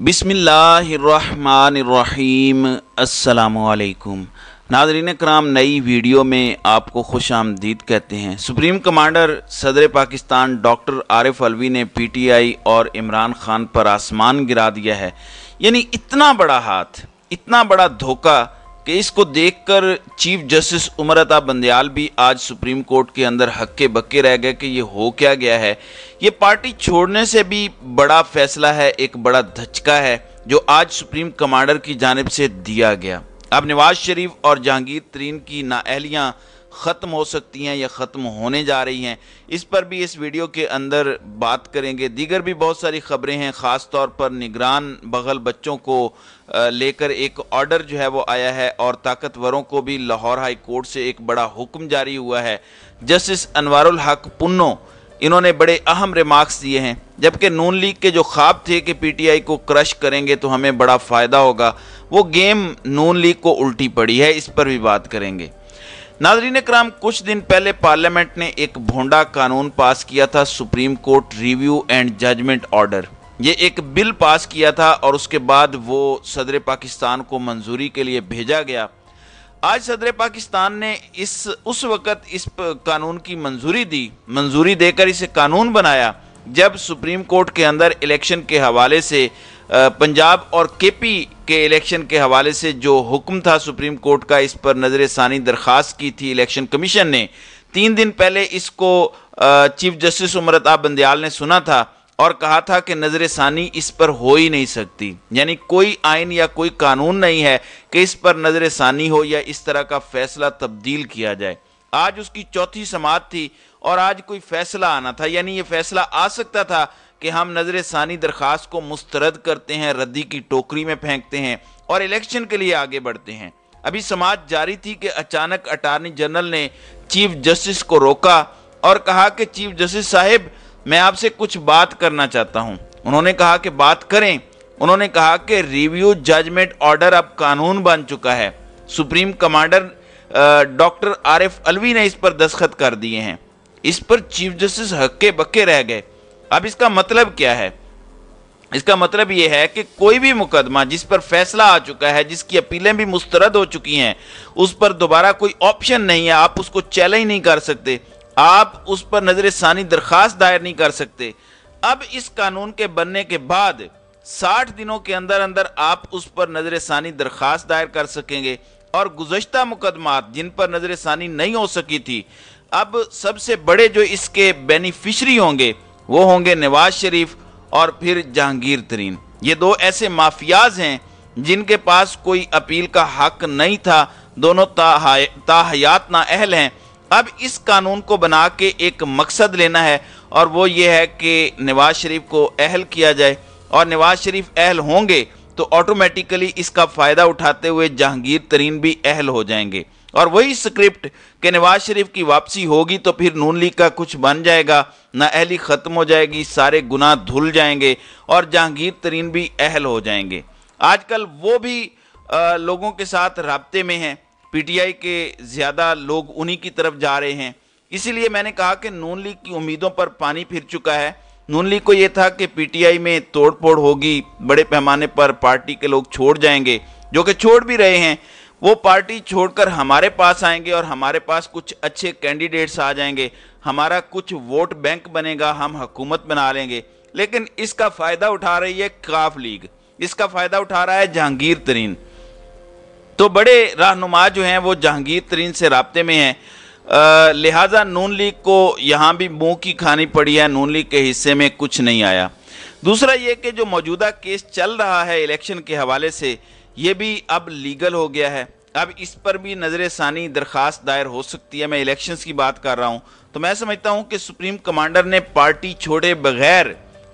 बिसमीम असलकुम नाजरीन कराम नई वीडियो में आपको खुश आमदीद कहते हैं। सुप्रीम कमांडर सदर पाकिस्तान डॉक्टर आरिफ अलवी ने पीटीआई और इमरान खान पर आसमान गिरा दिया है। यानी इतना बड़ा हाथ, इतना बड़ा धोखा कि इसको देखकर चीफ जस्टिस उमर अता बंदयाल भी आज सुप्रीम कोर्ट के अंदर हक्के बक्के रह गए कि ये हो क्या गया है। ये पार्टी छोड़ने से भी बड़ा फैसला है, एक बड़ा धचका है, जो आज सुप्रीम कमांडर की जानब से दिया गया। अब नवाज़ शरीफ और जहांगीर तरीन की नाअहलियाँ ख़त्म हो सकती हैं या ख़त्म होने जा रही हैं। इस पर भी इस वीडियो के अंदर बात करेंगे। दीगर भी बहुत सारी ख़बरें हैं ख़ास तौर पर निगरान बगल बच्चों को लेकर एक ऑर्डर जो है वो आया है और ताकतवरों को भी लाहौर हाई कोर्ट से एक बड़ा हुक्म जारी हुआ है। जस्टिस अनवारुल हक पुन्नो, इन्होंने बड़े अहम रिमार्क्स दिए हैं। जबकि नून लीग के जो ख्वाब थे कि पीटीआई को क्रश करेंगे तो हमें बड़ा फ़ायदा होगा। वो गेम नून लीग को उल्टी पड़ी है, इस पर भी बात करेंगे। नाजरीन कराम, कुछ दिन पहले पार्लियामेंट ने एक भोंडा कानून पास किया था, supreme court review and judgment order. ये एक बिल पास किया था और उसके बाद वो सदर पाकिस्तान को मंजूरी के लिए भेजा गया। आज सदर पाकिस्तान ने इस, उस वक़्त इस कानून की मंजूरी दी। मंजूरी देकर इसे कानून बनाया। जब सुप्रीम कोर्ट के अंदर इलेक्शन के हवाले से पंजाब और केपी के इलेक्शन के हवाले से जो हुक्म था सुप्रीम कोर्ट का, इस पर नज़र षानी दरख्वास्त की थी इलेक्शन कमीशन ने। तीन दिन पहले इसको चीफ जस्टिस उमरता बंदयाल ने सुना था और कहा था कि नज़र षानी इस पर हो ही नहीं सकती। यानी कोई आइन या कोई कानून नहीं है कि इस पर नज़र षानी हो या इस तरह का फैसला तब्दील किया जाए। आज उसकी चौथी समात थी और आज कोई फैसला आना था, यानी ये फैसला आ सकता था कि हम नज़र षानी दरख्वास्त को मुस्तरद करते हैं, रद्दी की टोकरी में फेंकते हैं और इलेक्शन के लिए आगे बढ़ते हैं। अभी समाज जारी थी कि अचानक अटारनी जनरल ने चीफ जस्टिस को रोका और कहा कि, चीफ जस्टिस साहब, मैं आपसे कुछ बात करना चाहता हूँ। उन्होंने कहा कि, बात करें। उन्होंने कहा कि, रिव्यू जजमेंट ऑर्डर अब कानून बन चुका है। Supreme commander doctor Arif Alvi ने इस पर दस्खत कर दिए हैं। इस पर चीफ जस्टिस हक्के बक्के रह गए। अब इसका मतलब क्या है? इसका मतलब यह है कि कोई भी मुकदमा जिस पर फैसला आ चुका है, जिसकी अपीलें भी मुस्तरद हो चुकी हैं, उस पर दोबारा कोई ऑप्शन नहीं है, आप उसको चैलेंज नहीं कर सकते। आप उस पर नज़र षानी दरखास्त दायर नहीं कर सकते। अब इस कानून के बनने के बाद साठ दिनों के अंदर अंदर आप उस पर नज़र षानी दरखास्त दायर कर सकेंगे। और गुजश्ता मुकदमा जिन पर नज़र षानी नहीं हो सकी थी अब सबसे बड़े जो इसके बेनिफिशरी होंगे, वो होंगे नवाज़ शरीफ और फिर जहांगीर तरीन। ये दो ऐसे माफियाज हैं जिनके पास कोई अपील का हक नहीं था। दोनों ताहयात ना अहल हैं। अब इस कानून को बना के एक मकसद लेना है और वो ये है कि नवाज़ शरीफ को अहल किया जाए। और नवाज़ शरीफ अहल होंगे तो ऑटोमेटिकली इसका फ़ायदा उठाते हुए जहांगीर तरीन भी अहल हो जाएँगे। और वही स्क्रिप्ट के नवाज़ शरीफ की वापसी होगी तो फिर नून लीग का कुछ बन जाएगा ना अहली ख़त्म हो जाएगी सारे गुनाह धुल जाएँगे और जहांगीर तरीन भी अहल हो जाएँगे। आजकल वो भी आ, लोगों के साथ रबते में हैं पीटीआई के ज़्यादा लोग उन्हीं की तरफ़ जा रहे हैं। इसीलिए मैंने कहा कि नून लीग की उम्मीदों पर पानी फिर चुका है। नून लीग को यह था कि पीटीआई में तोड़ फोड़ होगी बड़े पैमाने पर पार्टी के लोग छोड़ जाएँगे जो कि छोड़ भी रहे हैं। वो पार्टी छोड़कर हमारे पास आएँगे और हमारे पास कुछ अच्छे कैंडिडेट्स आ जाएँगे। हमारा कुछ वोट बैंक बनेगा, हम हुकूमत बना लेंगे। लेकिन इसका फ़ायदा उठा रही है काफ लीग। इसका फ़ायदा उठा रहा है जहांगीर तरीन। तो बड़े रहनुमा जो हैं, वो जहांगीर तरीन से रबते में हैं। लिहाजा नून लीग को यहाँ भी मुँह की खानी पड़ी है, नून लीग के हिस्से में कुछ नहीं आया। दूसरा ये कि जो मौजूदा केस चल रहा है इलेक्शन के हवाले से, ये भी अब लीगल हो गया है। अब इस पर भी नज़र षानी दरख्वास्त दायर हो सकती है। मैं इलेक्शंस की बात कर रहा हूँ। तो मैं समझता हूँ कि सुप्रीम कमांडर ने पार्टी छोड़े बगैर,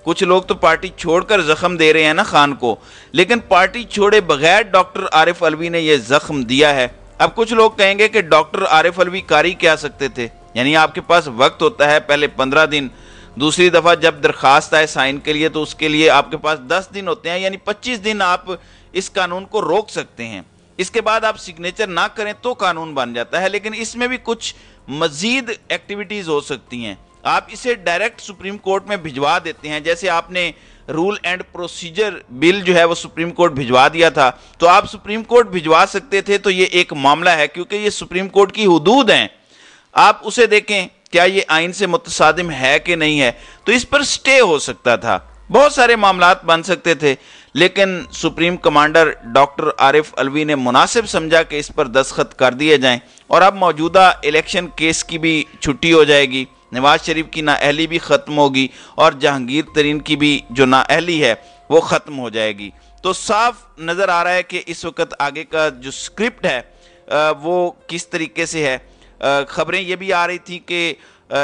कुछ लोग तो पार्टी छोड़कर जख्म दे रहे हैं ना खान को। लेकिन पार्टी छोड़े बगैर डॉक्टर आरिफ अलवी ने यह जख्म दिया है। अब कुछ लोग कहेंगे कि डॉक्टर आरिफ अलवी कारी क्या सकते थे? यानी आपके पास वक्त होता है पहले पंद्रह दिन, दूसरी दफ़ा जब दरखास्त आए साइन के लिए तो उसके लिए आपके पास दस दिन होते हैं। यानी पच्चीस दिन आप इस कानून को रोक सकते हैं। इसके बाद आप सिग्नेचर ना करें तो कानून बन जाता है, लेकिन इसमें भी कुछ मजीद एक्टिविटीज़ हो सकती हैं। आप इसे डायरेक्ट सुप्रीम कोर्ट में भिजवा देते हैं। जैसे आपने रूल एंड प्रोसीजर बिल जो है वो सुप्रीम कोर्ट भिजवा दिया था तो आप सुप्रीम कोर्ट भिजवा सकते थे तो ये एक मामला है, क्योंकि ये सुप्रीम कोर्ट की हदूद हैं। आप उसे देखें, क्या ये आइन से मुतसादिम है कि नहीं है? तो इस पर स्टे हो सकता था। बहुत सारे मामला बन सकते थे। लेकिन supreme commander doctor Arif Alvi ने मुनासिब समझा कि इस पर दस्तखत कर दिए जाएँ और अब मौजूदा इलेक्शन केस की भी छुट्टी हो जाएगी। नवाज़ शरीफ की नाअहली भी ख़त्म होगी और जहांगीर तरीन की भी जो नाअहली है, वो ख़त्म हो जाएगी। तो साफ़ नज़र आ रहा है कि इस वक्त आगे का जो स्क्रिप्ट है वो किस तरीके से है। ख़बरें ये भी आ रही थी कि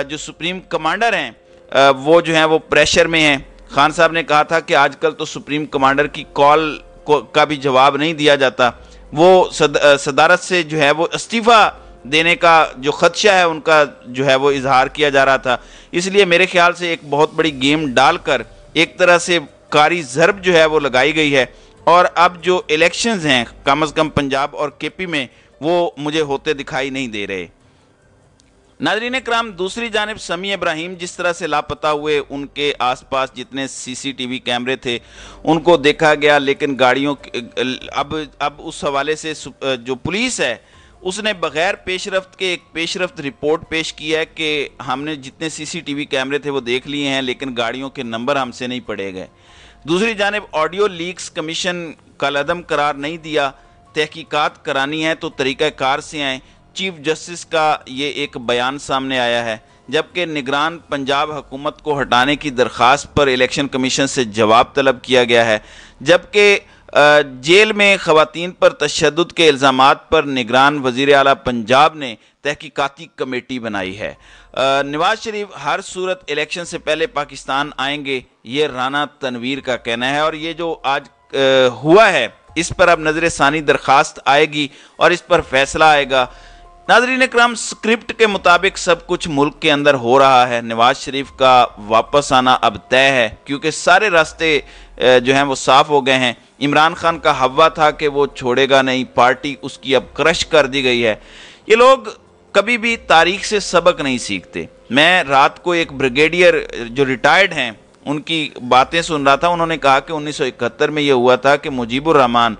जो सुप्रीम कमांडर हैं वो जो हैं, वो प्रेशर में हैं। खान साहब ने कहा था कि आजकल तो सुप्रीम कमांडर की कॉल को, का भी जवाब नहीं दिया जाता। वो सद, सदारत से जो है वो इस्तीफ़ा देने का जो खदशा है उनका जो है वो इजहार किया जा रहा था। इसलिए मेरे ख्याल से एक बहुत बड़ी गेम डालकर एक तरह से कारी ज़रब जो है वो लगाई गई है। और अब जो इलेक्शंस हैं कम अज़ कम पंजाब और के पी में वो मुझे होते दिखाई नहीं दे रहे। नाजरीन कराम दूसरी जानब समी इब्राहिम जिस तरह से लापता हुए उनके आसपास जितने सीसीटीवी कैमरे थे, उनको देखा गया, लेकिन गाड़ियों अब अब उस हवाले से जो पुलिस है, उसने बगैर पेशरफ के एक पेशरफ रिपोर्ट पेश की है कि हमने जितने सीसीटीवी कैमरे थे वो देख लिए हैं, लेकिन गाड़ियों के नंबर हमसे नहीं पड़े गए। दूसरी जानब, ऑडियो लीक्स कमीशन कलदम करार नहीं दिया, तहकीकात करानी है तो तरीक़ाकार से आएँ। चीफ जस्टिस का ये एक बयान सामने आया है, जबकि निगरान पंजाब हुकूमत को हटाने की दरख्वास्त पर इलेक्शन कमीशन से जवाब तलब किया गया है, जबकि जेल में खवतिन पर तशद के इल्ज़ाम पर निगरान वज़ीर अला पंजाब ने तहकीकती कमेटी बनाई है। नवाज़ शरीफ हर सूरत इलेक्शन से पहले पाकिस्तान आएँगे, ये राना तनवीर का कहना है, और ये जो आज हुआ है, इस पर अब नज़र षानी दरख्वास्त आएगी और इस पर फैसला आएगा। नाजरीन कराम स्क्रिप्ट के मुताबिक सब कुछ मुल्क के अंदर हो रहा है। नवाज़ शरीफ का वापस आना अब तय है, क्योंकि सारे रास्ते जो हैं वो साफ़ हो गए हैं। इमरान खान का हवा था कि वो छोड़ेगा नहीं, पार्टी उसकी अब क्रश कर दी गई है। ये लोग कभी भी तारीख से सबक नहीं सीखते। मैं रात को एक ब्रिगेडियर, जो रिटायर्ड हैं, उनकी बातें सुन रहा था। उन्होंने कहा कि उन्नीस सौ इकहत्तर में ये हुआ था कि मुजीबुर रहमान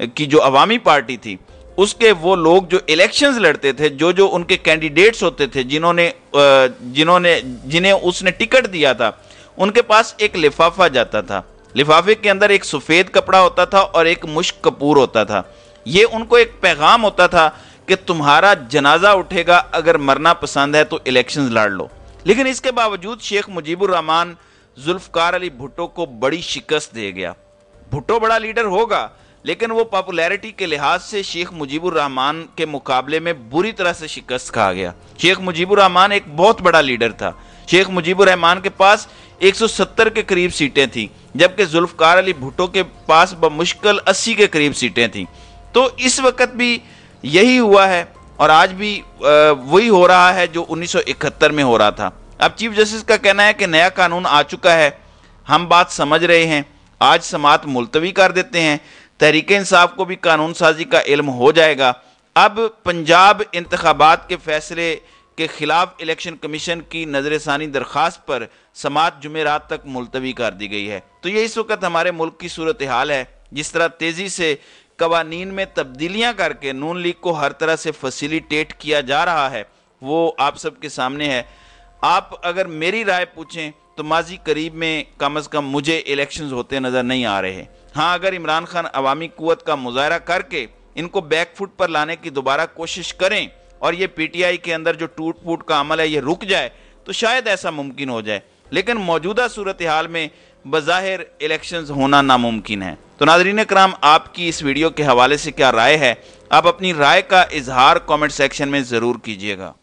की जो अवामी पार्टी थी उसके वो लोग जो इलेक्शंस लड़ते थे, जो जो उनके कैंडिडेट्स होते थे, जिन्होंने जिन्होंने, जिन्हें उसने टिकट दिया था, उनके पास एक लिफाफा जाता था। लिफाफे के अंदर एक सफ़ेद कपड़ा होता था और एक मुश्क कपूर होता था। ये उनको एक पैगाम होता था कि तुम्हारा जनाजा उठेगा, अगर मरना पसंद है तो इलेक्शन लड़ लो। लेकिन इसके बावजूद शेख मुजीबुर रहमान जुल्फकार अली भुट्टो को बड़ी शिकस्त दे गया। भुट्टो बड़ा लीडर होगा लेकिन वो पॉपुलैरिटी के लिहाज से शेख मुजीबुर रहमान के मुकाबले में बुरी तरह से शिकस्त खा गया। शेख मुजीबुर रहमान एक बहुत बड़ा लीडर था। शेख मुजीबुर रहमान के पास 170 के करीब सीटें थी, जबकि जुल्फकार अली भुट्टो के पास बमुश्किल 80 के करीब सीटें थी। तो इस वक्त भी यही हुआ है और आज भी वही हो रहा है जो 1971 में हो रहा था। अब चीफ जस्टिस का कहना है कि नया कानून आ चुका है। हम बात समझ रहे हैं। आज समात मुलतवी कर देते हैं। तहरीक इंसाफ को भी कानून साजी का इल्म हो जाएगा। अब पंजाब इंतबात के फैसले के खिलाफ इलेक्शन कमीशन की नज़र षानी दरख्वास्त पर समात जुमेरात तक मुलतवी कर दी गई है। तो ये इस वक्त हमारे मुल्क की सूरत हाल है। जिस तरह तेज़ी से कवानीन में तब्दीलियाँ करके नून लीग को हर तरह से फैसिलिटेट किया जा रहा है, वो आप सबके सामने है। आप अगर मेरी राय पूछें तो माजी करीब में कम अज़ कम मुझे इलेक्शन होते नज़र नहीं आ रहे हाँ अगर इमरान खान अवामी कुत का मुजाहरा करके इनको बैक फुट पर लाने की दोबारा कोशिश करें और ये पीटीआई के अंदर जो टूट फूट का अमल है, ये रुक जाए तो शायद ऐसा मुमकिन हो जाए। लेकिन मौजूदा सूरत हाल में बज़ाहिर इलेक्शन होना नामुमकिन है। तो नाजरीन कराम, आपकी इस वीडियो के हवाले से क्या राय है? आप अपनी राय का इजहार कमेंट सेक्शन में ज़रूर कीजिएगा।